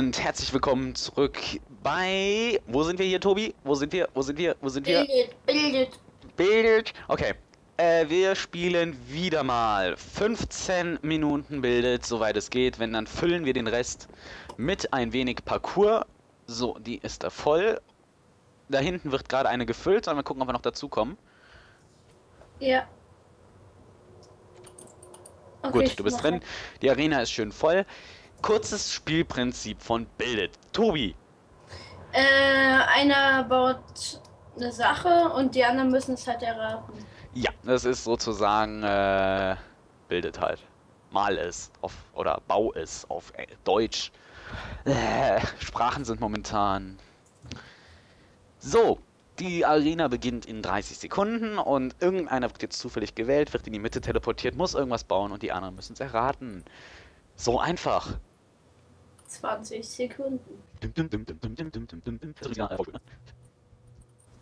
Und herzlich willkommen zurück bei. Wo sind wir hier, Tobi? Wo sind wir? Wo sind wir? Wo sind wir? Bildet, bildet. Bildet. Okay. Äh, wir spielen wieder mal 15 Minuten bildet, soweit es geht. Wenn, dann füllen wir den Rest mit ein wenig Parcours. So, die ist da voll. Da hinten wird gerade eine gefüllt. Sollen wir gucken, ob wir noch dazukommen? Ja. Okay, Gut, du bist drin. Die Arena ist schön voll. Kurzes Spielprinzip von Bildet. Tobi, Äh, einer baut eine Sache und die anderen müssen es halt erraten. Ja, das ist sozusagen äh, bildet halt. Mal es auf oder bau es auf äh, Deutsch. Äh, Sprachen sind momentan. So, die Arena beginnt in 30 Sekunden und irgendeiner wird jetzt zufällig gewählt, wird in die Mitte teleportiert, muss irgendwas bauen und die anderen müssen es erraten. So einfach. 20 Sekunden.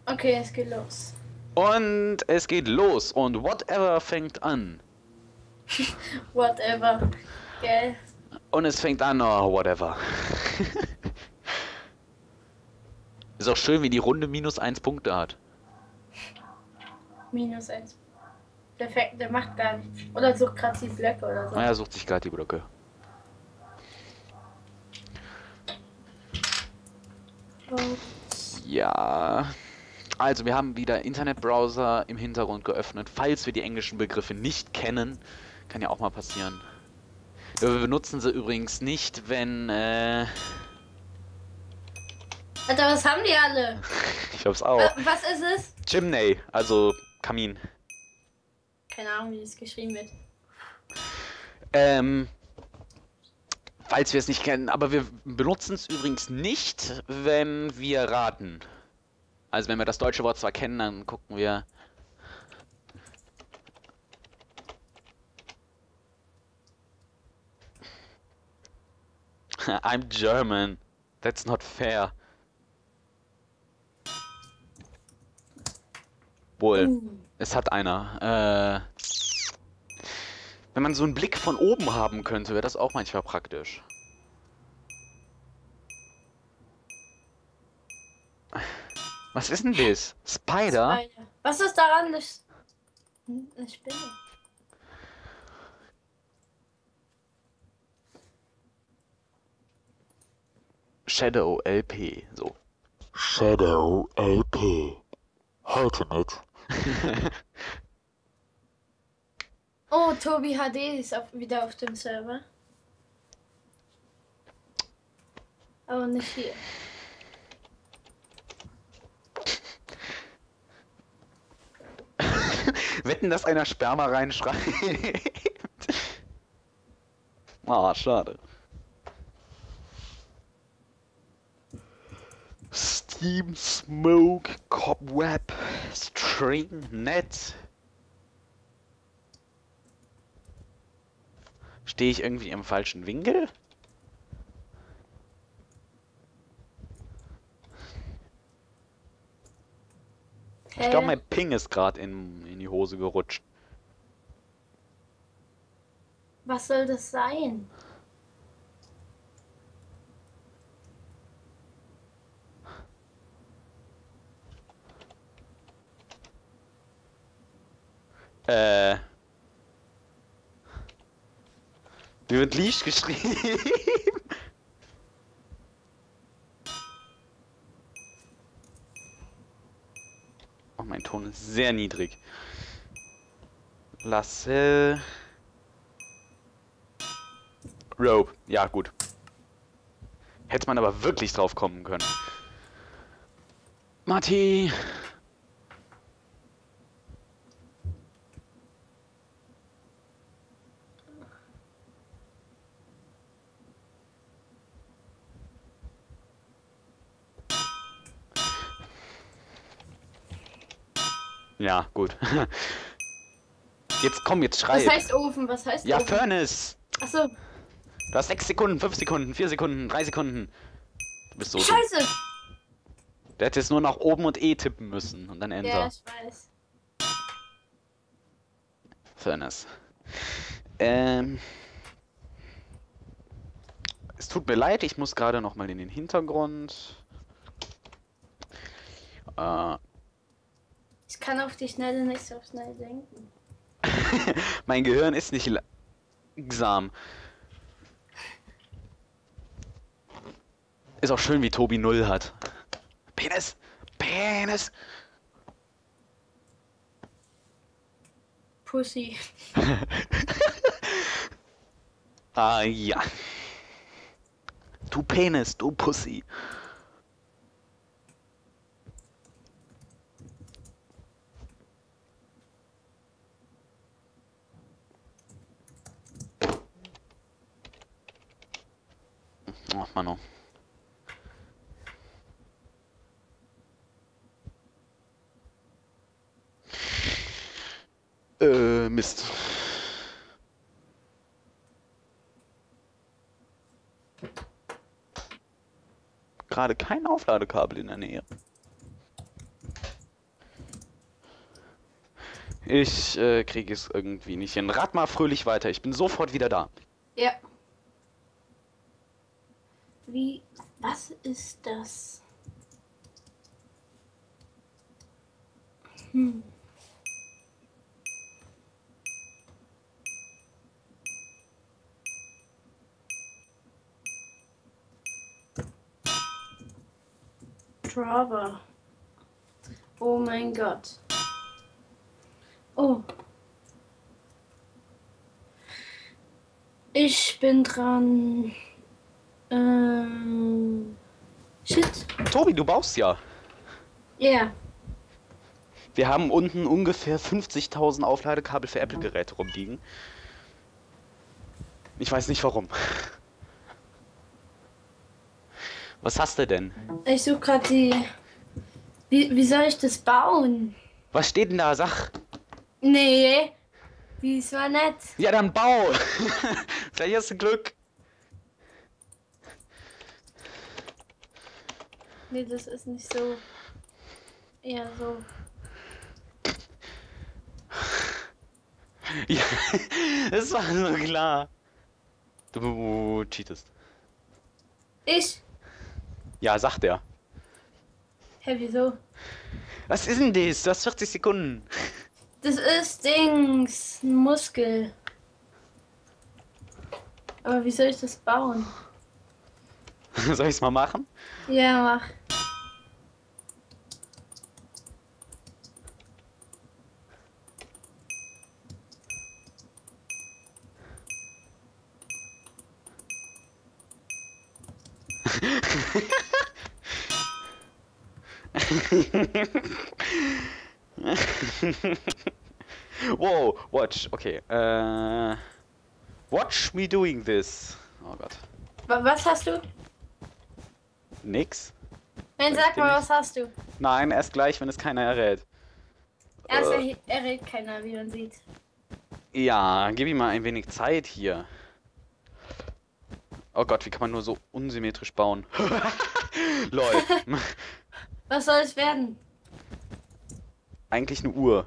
Okay, es geht los. Und es geht los und whatever fängt an. whatever. Gell? Und es fängt an, oh, whatever. Ist auch schön, wie die Runde minus 1 Punkte hat. Minus 1. Der, der macht gar nichts. Oder sucht gerade die Blöcke oder so. Ah naja, sucht sich gerade die Blöcke. Ja. Also, wir haben wieder Internetbrowser im Hintergrund geöffnet. Falls wir die englischen Begriffe nicht kennen, kann ja auch mal passieren. Wir benutzen sie übrigens nicht, wenn, äh, Alter, was haben die alle? ich hab's auch. Wa- Was ist es? Chimney, also Kamin. Keine Ahnung, wie das geschrieben wird. Ähm, falls wir es nicht kennen, aber wir benutzen es übrigens nicht, wenn wir raten. Also wenn wir das deutsche Wort zwar kennen, dann gucken wir. I'm German. That's not fair. Wohl. Uh. Es hat einer. Äh, wenn man so einen Blick von oben haben könnte, wäre das auch manchmal praktisch. Was ist denn das? Spider? Spider. Was ist daran? Das Hm, eine Spinne. Shadow LP. So. Shadow LP. Heute mit Oh, Tobi HD ist auf, wieder auf dem Server. Aber nicht hier. Wetten, dass einer Sperma reinschreibt. Ah, schade. Steam, Smoke, Cobweb, String, Net. Stehe ich irgendwie im falschen Winkel? Ich Hä? glaube, mein Ping ist gerade in, in die Hose gerutscht. Was soll das sein? Äh. Wie wird Leash geschrieben? Oh, mein Ton ist sehr niedrig. Lasse. Rope. Ja, gut. Hätte man aber wirklich drauf kommen können. Marty. Ja, gut. Jetzt komm, jetzt schrei. Was heißt Ofen? Was heißt Ja, Ofen? Furnace. Achso, Du hast 6 Sekunden, 5 Sekunden, 4 Sekunden, 3 Sekunden. Du bist so. Scheiße! Der hätte jetzt nur nach oben und E tippen müssen und dann Ja, Enter. ich weiß. Furnace. Ähm. Es tut mir leid, ich muss gerade noch mal in den Hintergrund. Äh, Ich kann auf die Schnelle nicht so schnell denken. mein Gehirn ist nicht langsam. Ist auch schön, wie Tobi null hat. Penis! Penis! Pussy. Ah ja. Du Penis, du Pussy. Mano. Äh, Mist. Gerade kein Aufladekabel in der Nähe. Ich äh, kriege es irgendwie nicht hin. Rat mal fröhlich weiter. Ich bin sofort wieder da. Ja. Wie. Was ist das? Hm. Drava. Oh mein Gott. Oh. Ich bin dran. Ähm. Shit. Tobi, du baust ja. Ja. Wir haben unten ungefähr 50.000 Aufladekabel für Apple-Geräte rumliegen. Ich weiß nicht warum. Was hast du denn? Ich suche gerade die. Wie, wie soll ich das bauen? Was steht denn da? Sag. Nee. Die ist zwar nett. Ja, dann bau. Vielleicht hast du Glück. Nee, das ist nicht so. Eher so. Ja, das war so klar. Du cheatest. Ich? Ja, sagt er. Hä, wieso? Was ist denn das? Du hast 40 Sekunden. Das ist Dings. Ein Muskel. Aber wie soll ich das bauen? Soll ich's mal machen? Ja, mach. Wow, watch. Okay. Äh, watch me doing this. Oh Gott. Wa- Was hast du? Nix? Nein, Weiß sag mal, was hast du? Nein, erst gleich, wenn es keiner errät. Erst Äh. er, errät keiner, wie man sieht. Ja, gib ihm mal ein wenig Zeit hier. Oh Gott, wie kann man nur so unsymmetrisch bauen? Lol. Was soll es werden? Eigentlich eine Uhr.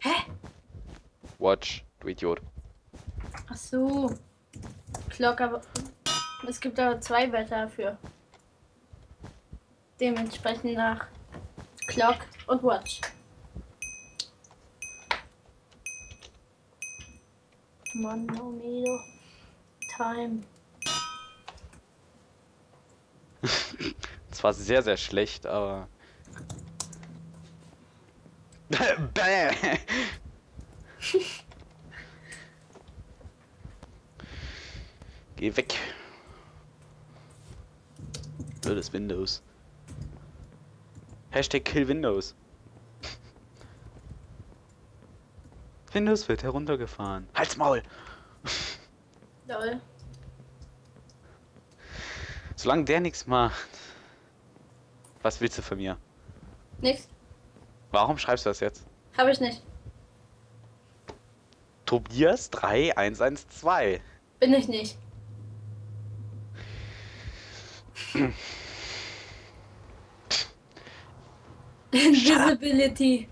Hä? Watch, du Idiot. Ach so. Clock, aber. Es gibt aber zwei Wörter dafür. Dementsprechend nach Clock und Watch. Manometer. Time. Zwar sehr, sehr schlecht, aber. Bäh. Geh weg. Blödes Windows. Hashtag Kill Windows. Windows wird heruntergefahren. Halt's Maul! Lol. Solange der nichts macht. Was willst du von mir? Nix. Warum schreibst du das jetzt? Hab ich nicht. Tobias 3112. Bin ich nicht. Invisibility.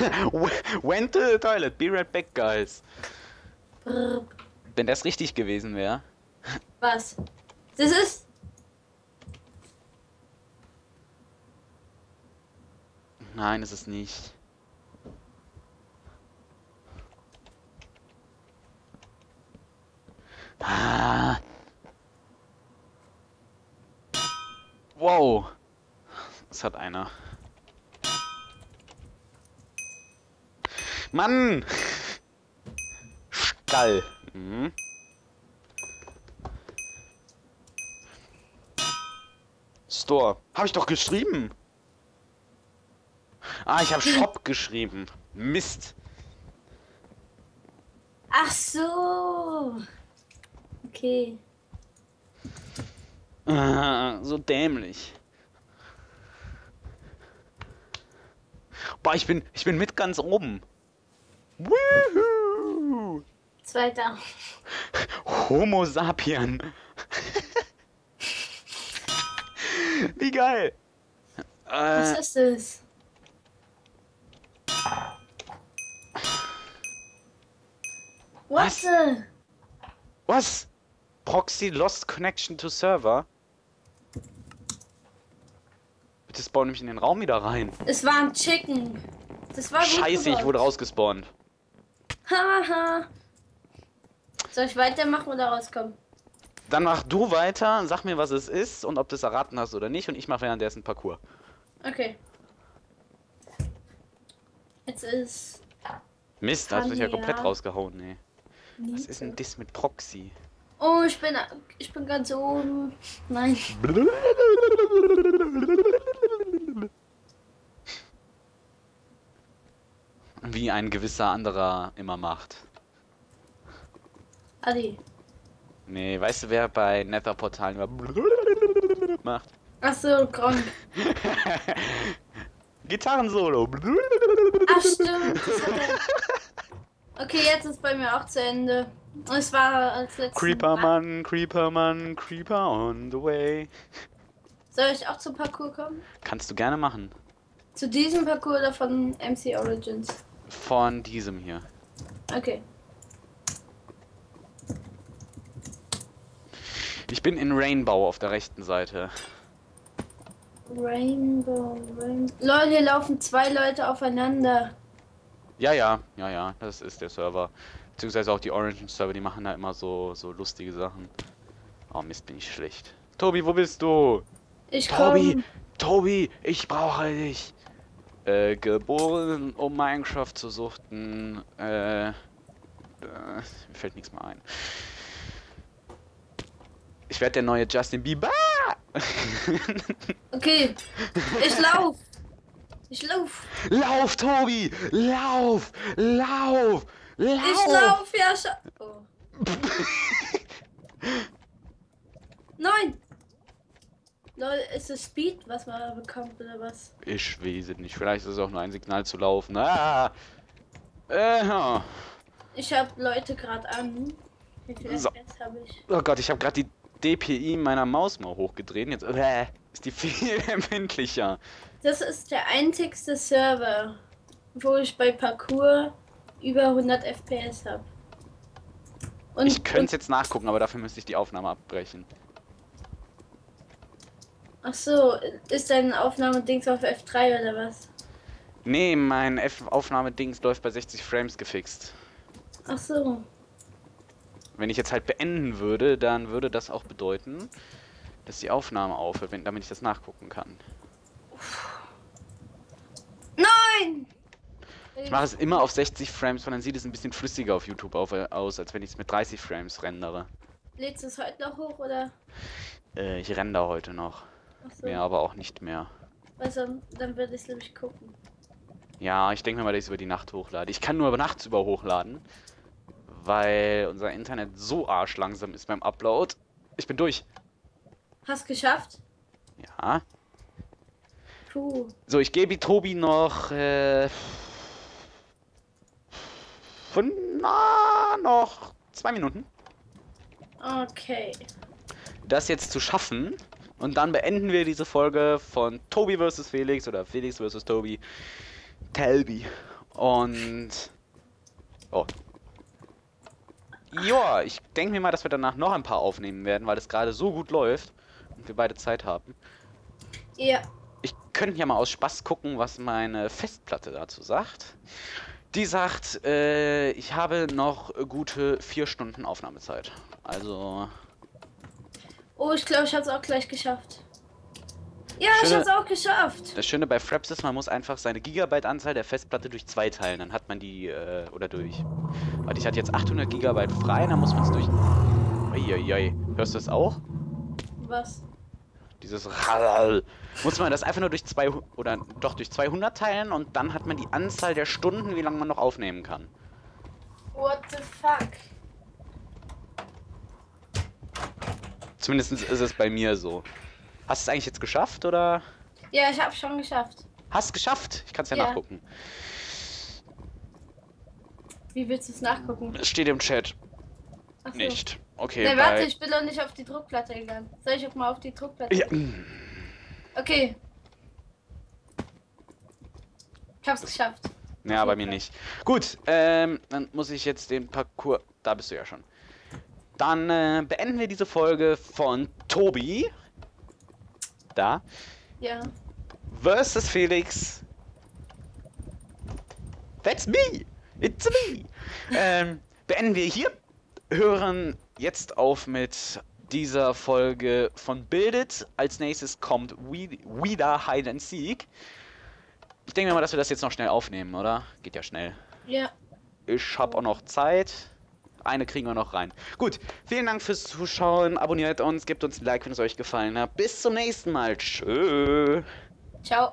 Went to the toilet. Be right back, guys. Brr. Wenn das richtig gewesen wäre. Was? Das ist. Nein, ist es nicht. Ah. Wow. Das hat einer. Mann! Stall. Mhm. Store. Habe ich doch geschrieben. Ah, ich habe Shop geschrieben. Mist. Ach so. Okay. Ah, so dämlich. Boah, ich bin, ich bin mit ganz oben. Woohoo! Zweiter. Homo sapien. Wie geil. Was Äh, ist das? Was? was? Proxy lost connection to server? Bitte spawn mich in den Raum wieder rein. Es war ein Chicken. Das war Scheiße, ich wurde rausgespawnt. Haha. Soll ich weitermachen oder rauskommen? Dann mach du weiter, sag mir, was es ist und ob du es erraten hast oder nicht und ich mache währenddessen Parcours. Okay. Jetzt ist. Mist, da hast du dich ja komplett rausgehauen, ey. Was ist denn das mit Proxy? Oh, ich bin, ich bin ganz oben. Nein. Wie ein gewisser anderer immer macht. Adi. Nee, weißt du, wer bei Nether-Portalen immer macht? Achso, krank. Gitarrensolo. Ach, stimmt. Okay, jetzt ist bei mir auch zu Ende. Es war als letztes. Creepermann, Creepermann, Creeper on the way. Soll ich auch zum Parcours kommen? Kannst du gerne machen. Zu diesem Parcours oder von MC Origins? Von diesem hier. Okay. Ich bin in Rainbow auf der rechten Seite. Rainbow, Rainbow. Lol, hier laufen zwei Leute aufeinander. Ja, ja, ja, ja, das ist der Server. Beziehungsweise auch die Origin-Server, die machen da immer so, so lustige Sachen. Oh Mist, bin ich schlecht. Tobi, wo bist du? Ich Tobi, komm. Tobi, ich brauche dich. Äh, geboren, um Minecraft zu suchten. Äh, äh, mir fällt nichts mehr ein. Ich werde der neue Justin Bieber. Okay. Ich lauf. Ich lauf. lauf, Tobi, lauf, lauf, lauf. Ich lauf, ja, scha oh. Nein! Lol, ist es Speed, was man bekommt, oder was? Ich weiß es nicht. Vielleicht ist es auch nur ein Signal zu laufen. Ah! Äh, ja. Ich hab Leute gerade an. Wie viel So. FPS habe ich? Oh Gott, ich habe gerade die DPI meiner Maus mal hochgedreht. Jetzt äh, ist die viel empfindlicher. Das ist der einzigste Server, wo ich bei Parkour über 100 FPS habe. Ich könnte es jetzt nachgucken, aber dafür müsste ich die Aufnahme abbrechen. Ach so, ist dein Aufnahmedings auf F3 oder was? Nee, mein F-Aufnahmedings läuft bei 60 Frames gefixt. Ach so. Wenn ich jetzt halt beenden würde, dann würde das auch bedeuten, dass die Aufnahme aufhört, wenn, damit ich das nachgucken kann. Nein! Ich mache es immer auf 60 Frames, weil dann sieht es ein bisschen flüssiger auf YouTube auf, äh, aus, als wenn ich es mit 30 Frames rendere. Lädst du es heute noch hoch oder? Äh, ich render heute noch. So. Mehr aber auch nicht mehr. Also, dann würde ich es nämlich gucken. Ja, ich denke mir mal, dass ich es über die Nacht hochlade. Ich kann nur über nachts über hochladen, weil unser Internet so arschlangsam ist beim Upload. Ich bin durch. Hast geschafft? Ja. Puh. So, ich gebe Tobi noch äh, fünf, na, noch zwei Minuten. Okay. Das jetzt zu schaffen. Und dann beenden wir diese Folge von Tobi vs. Felix oder Felix vs. Tobi. Telby. Und. Oh. Ja, ich denke mir mal, dass wir danach noch ein paar aufnehmen werden, weil es gerade so gut läuft und wir beide Zeit haben. Ja. Ich könnte ja mal aus Spaß gucken, was meine Festplatte dazu sagt. Die sagt, äh, ich habe noch gute vier Stunden Aufnahmezeit. Also, Oh, ich glaube, ich habe es auch gleich geschafft. Ja, ich Schöne- habe es auch geschafft. das Schöne bei Fraps ist, man muss einfach seine Gigabyte-Anzahl der Festplatte durch zwei teilen. Dann hat man die, äh, oder durch. Warte, ich hatte jetzt 800 Gigabyte frei, dann muss man es durch. Uiuiui. Hörst du das auch? Was? Dieses Rall. Muss man das einfach nur durch zwei oder doch durch 200 teilen und dann hat man die Anzahl der Stunden, wie lange man noch aufnehmen kann. What the fuck? Zumindest ist es bei mir so. Hast du es eigentlich jetzt geschafft oder? Ja, ich habe schon geschafft. Hast geschafft? Ich kann es ja, Ja. nachgucken. Wie willst du es nachgucken? Es steht im Chat. Ach so. Nicht. Okay, Nee, warte, ich bin noch nicht auf die Druckplatte gegangen. Soll ich auch mal auf die Druckplatte? Ja. Okay. Ich hab's geschafft. Ja, bei mir nicht. Gut, ähm, dann muss ich jetzt den Parcours. Da bist du ja schon. Dann äh, beenden wir diese Folge von Tobi. Da. Ja. Versus Felix. That's me. It's me. ähm, beenden wir hier. Hören jetzt auf mit dieser Folge von Bildet. Als nächstes kommt We- wieder Hide and Seek. Ich denke mir mal, dass wir das jetzt noch schnell aufnehmen, oder? Geht ja schnell. Ja. Ich hab auch noch Zeit. Eine kriegen wir noch rein. Gut, vielen Dank fürs Zuschauen. Abonniert uns, gebt uns ein Like, wenn es euch gefallen hat. Bis zum nächsten Mal. Tschö. Ciao.